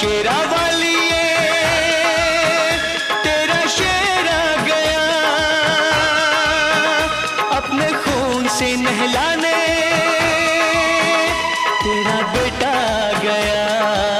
शेरा वाली तेरा शेरा गया। अपने खून से नहलाने तेरा बेटा